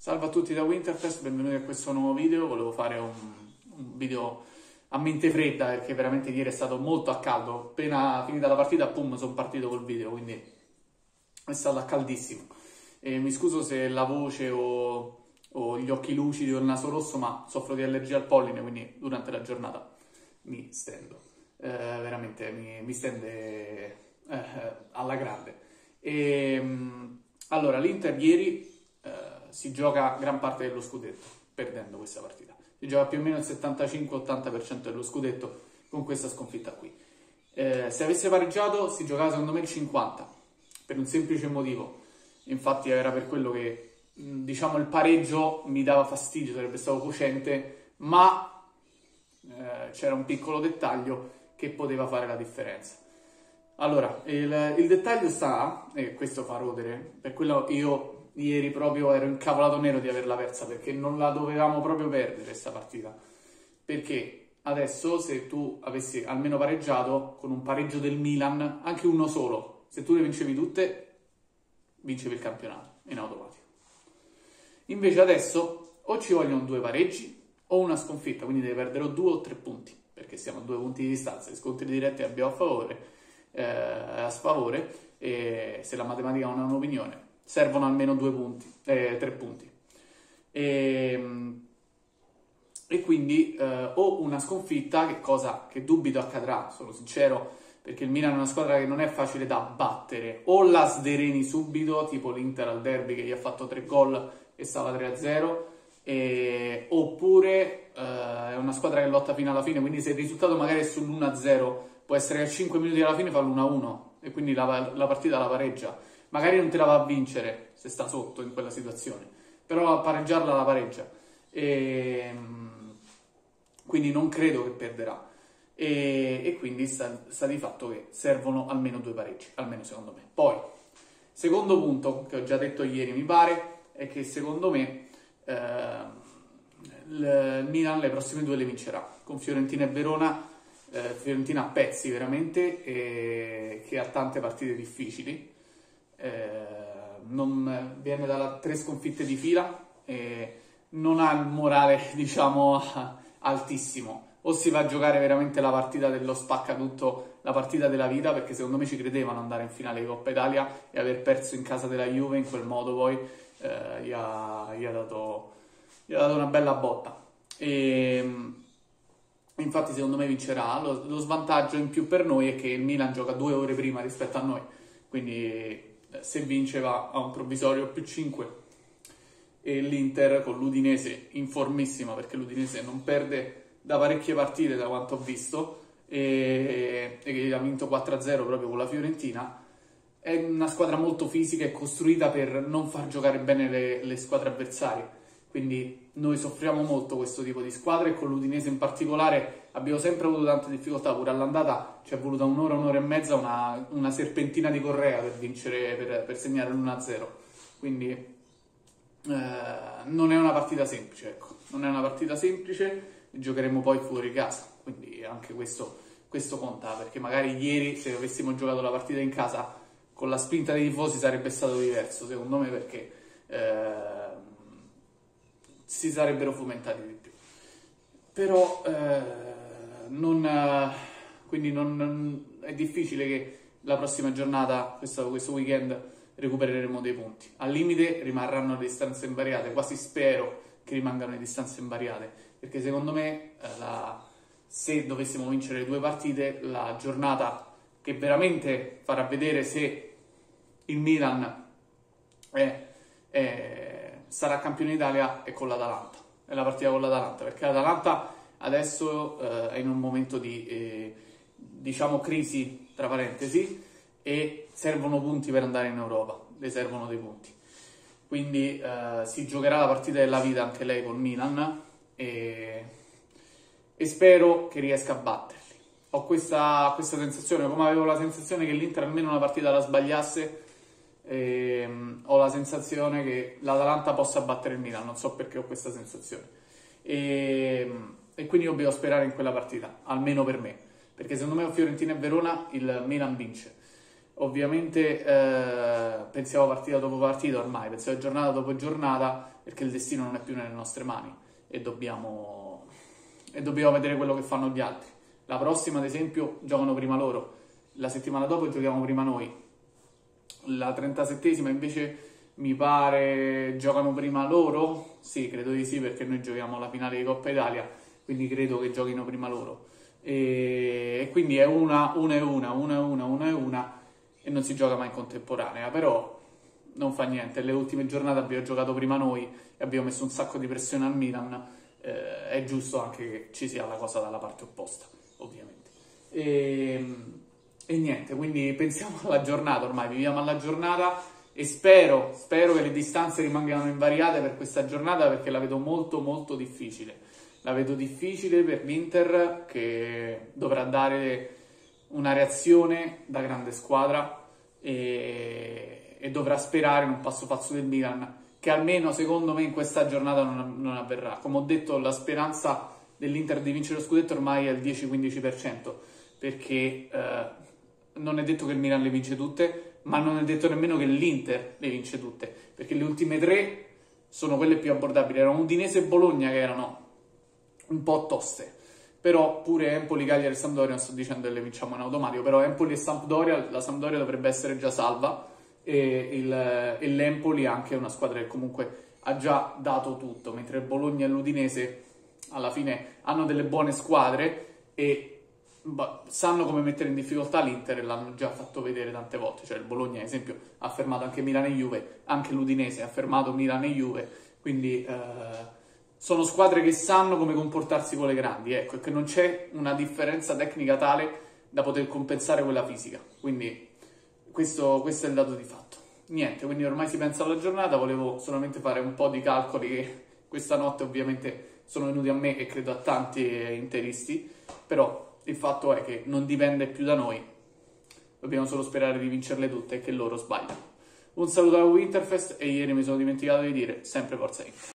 Salve a tutti da Winterfest, benvenuti a questo nuovo video. Volevo fare un, un, video a mente fredda perché veramente ieri è stato molto a caldo. Appena finita la partita, pum, sono partito col video, quindi è stato caldissimo. E mi scuso se la voce o, o, gli occhi lucidi o il naso rosso, ma soffro di allergia al polline, quindi durante la giornata mi stendo. Eh, veramente mi, mi stende eh, alla grande. E, allora, l'Inter ieri si gioca gran parte dello scudetto, perdendo questa partita. Si gioca più o meno il 75-80% dello scudetto con questa sconfitta qui. Eh, se avesse pareggiato si giocava secondo me il 50%, per un semplice motivo. Infatti era per quello che, diciamo, il pareggio mi dava fastidio, sarebbe stato cocente, ma eh, c'era un piccolo dettaglio che poteva fare la differenza. Allora, il, il dettaglio sta, e questo fa rodere, per quello io ieri proprio ero incavolato nero di averla persa perché non la dovevamo proprio perdere questa partita. Perché adesso se tu avessi almeno pareggiato con un pareggio del Milan, anche uno solo, se tu le vincevi tutte, vincevi il campionato in automatico. Invece adesso o ci vogliono due pareggi o una sconfitta, quindi devi perdere due o tre punti, perché siamo a due punti di distanza, gli scontri diretti abbiamo a favore, eh, a sfavore, e se la matematica non ha un'opinione, servono almeno due punti, eh, tre punti. E, ehm, e quindi eh, o una sconfitta, che cosa che dubito accadrà, sono sincero, perché il Milan è una squadra che non è facile da battere, o la sdereni subito, tipo l'Inter al derby che gli ha fatto tre gol e stava 3-0, e, oppure eh, è una squadra che lotta fino alla fine, quindi se il risultato magari è sull'1-0, può essere che a 5 minuti alla fine fa l'1-1 e quindi la, la partita la pareggia magari non te la va a vincere se sta sotto in quella situazione, però a pareggiarla la pareggia. E, ehm, quindi non credo che perderà. E, e quindi sta, sta, di fatto che servono almeno due pareggi, almeno secondo me. Poi, secondo punto che ho già detto ieri, mi pare, è che secondo me eh, il Milan le prossime due le vincerà con Fiorentina e Verona. Eh, Fiorentina a pezzi veramente, e, che ha tante partite difficili eh, non viene da tre sconfitte di fila e non ha il morale, diciamo, altissimo. O si va a giocare veramente la partita dello spaccatutto, la partita della vita, perché secondo me ci credevano andare in finale di Coppa Italia e aver perso in casa della Juve in quel modo poi eh, gli, ha, gli, ha dato, gli, ha, dato, una bella botta. E, infatti secondo me vincerà. Lo, lo svantaggio in più per noi è che il Milan gioca due ore prima rispetto a noi, quindi se vince va a un provvisorio più 5 e l'Inter con l'Udinese in formissima perché l'Udinese non perde da parecchie partite da quanto ho visto e, e ha vinto 4-0 proprio con la Fiorentina. È una squadra molto fisica e costruita per non far giocare bene le, le squadre avversarie. Quindi noi soffriamo molto questo tipo di squadre e con l'Udinese in particolare abbiamo sempre avuto tante difficoltà, pure all'andata ci è voluta un'ora, un'ora e mezza, una, una serpentina di Correa per vincere, per, per segnare l'1-0. Quindi eh, non è una partita semplice, ecco, non è una partita semplice, giocheremo poi fuori casa, quindi anche questo, questo conta, perché magari ieri se avessimo giocato la partita in casa con la spinta dei tifosi sarebbe stato diverso, secondo me, perché... Eh, si sarebbero fomentati di più. Però eh, non, eh, quindi non, non, è difficile che la prossima giornata, questo, questo weekend, recupereremo dei punti. Al limite rimarranno le distanze invariate, quasi spero che rimangano le distanze invariate, perché secondo me eh, la, se dovessimo vincere le due partite, la giornata che veramente farà vedere se il Milan è, è sarà campione d'Italia è con l'Atalanta, è la partita con l'Atalanta, perché l'Atalanta adesso eh, è in un momento di, eh, diciamo, crisi, tra parentesi, e servono punti per andare in Europa, le servono dei punti. Quindi eh, si giocherà la partita della vita anche lei con Milan e, e spero che riesca a batterli. Ho questa, questa sensazione, come avevo la sensazione che l'Inter almeno una partita la sbagliasse, e, um, ho la sensazione che l'Atalanta possa battere il Milan, non so perché ho questa sensazione. E, um, e quindi devo sperare in quella partita, almeno per me, perché secondo me Fiorentina e Verona il Milan vince. ovviamente eh, pensiamo partita dopo partita ormai, pensiamo giornata dopo giornata perché il destino non è più nelle nostre mani e dobbiamo, e dobbiamo vedere quello che fanno gli altri. La prossima, ad esempio, giocano prima loro, la settimana dopo giochiamo prima noi. La 37esima invece mi pare giocano prima loro? Sì, credo di sì perché noi giochiamo la finale di Coppa Italia, quindi credo che giochino prima loro. E, e quindi è una, una e una, una e una, una e una e non si gioca mai in contemporanea, però non fa niente. Le ultime giornate abbiamo giocato prima noi e abbiamo messo un sacco di pressione al Milan, eh, è giusto anche che ci sia la cosa dalla parte opposta, ovviamente. E, e niente, quindi pensiamo alla giornata ormai, viviamo alla giornata e spero, spero che le distanze rimangano invariate per questa giornata perché la vedo molto molto difficile. La vedo difficile per l'Inter che dovrà dare una reazione da grande squadra e, e, dovrà sperare in un passo pazzo del Milan che almeno secondo me in questa giornata non, non avverrà. Come ho detto la speranza dell'Inter di vincere lo scudetto ormai è al 10-15% perché eh, non è detto che il Milan le vince tutte ma non è detto nemmeno che l'Inter le vince tutte, perché le ultime tre sono quelle più abbordabili. Erano Udinese e Bologna che erano un po' toste. Però pure Empoli, Cagliari e Sampdoria, non sto dicendo che le vinciamo in automatico, però Empoli e Sampdoria, la Sampdoria dovrebbe essere già salva e, il, e l'Empoli anche una squadra che comunque ha già dato tutto, mentre Bologna e l'Udinese alla fine hanno delle buone squadre e sanno come mettere in difficoltà l'Inter e l'hanno già fatto vedere tante volte, cioè il Bologna ad esempio ha fermato anche Milan e Juve, anche l'Udinese ha fermato Milan e Juve, quindi eh, sono squadre che sanno come comportarsi con le grandi, ecco, e che non c'è una differenza tecnica tale da poter compensare quella fisica, quindi questo, questo è il dato di fatto. Niente, quindi ormai si pensa alla giornata, volevo solamente fare un po' di calcoli che questa notte ovviamente sono venuti a me e credo a tanti interisti, però il fatto è che non dipende più da noi, dobbiamo solo sperare di vincerle tutte e che loro sbagliano. Un saluto a Winterfest e ieri mi sono dimenticato di dire sempre forza Inter.